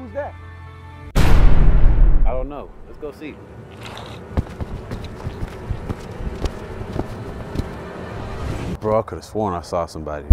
Who's that? I don't know. Let's go see. Bro, I could have sworn I saw somebody.